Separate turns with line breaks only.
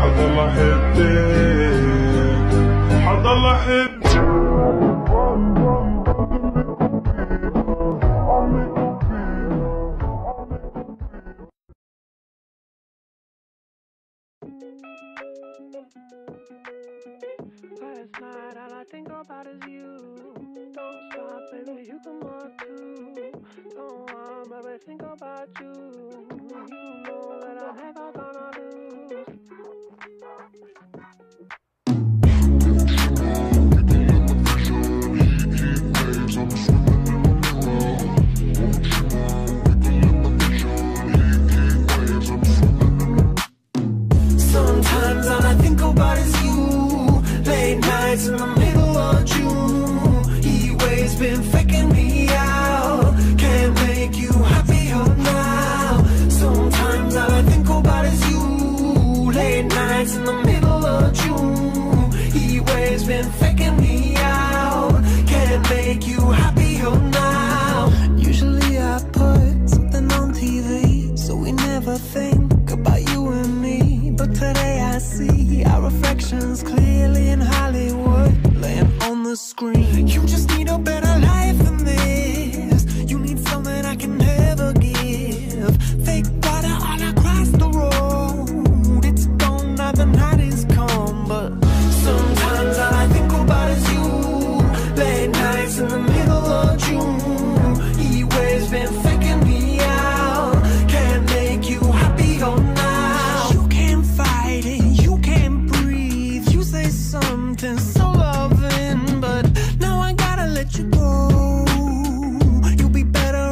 حضل احبك حضل احبك
Last night, all I think about is you. Don't stop, baby, you come up too. Don't want, baby, think about you. You know
Sometimes all I think about is you. Late nights in the middle of June. He waves been faking me Late in the middle of June. He waves been faking me out. Can't make you happier now. Usually I put something on TV, so we never think about you and me. But today I see our reflections clearly in Hollywood, laying on the screen. You just need a better life in the middle of June. He waves been faking me out. Can't make you happier now. You can't fight it, you can't breathe. You say something so loving, but now I gotta let you go. You'll be better